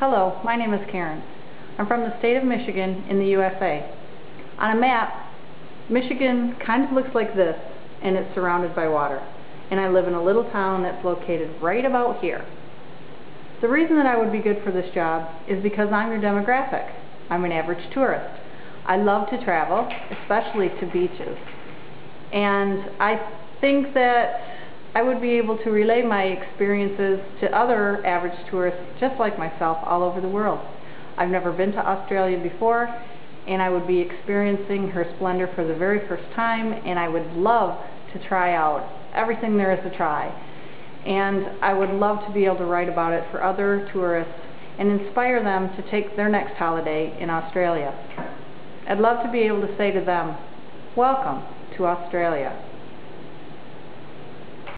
Hello, my name is Karen. I'm from the state of Michigan in the USA. On a map, Michigan kind of looks like this, and it's surrounded by water. And I live in a little town that's located right about here. The reason that I would be good for this job is because I'm your demographic. I'm an average tourist. I love to travel, especially to beaches. And I think that I would be able to relay my experiences to other average tourists just like myself all over the world. I've never been to Australia before and I would be experiencing her splendor for the very first time and I would love to try out everything there is to try. And I would love to be able to write about it for other tourists and inspire them to take their next holiday in Australia. I'd love to be able to say to them, welcome to Australia.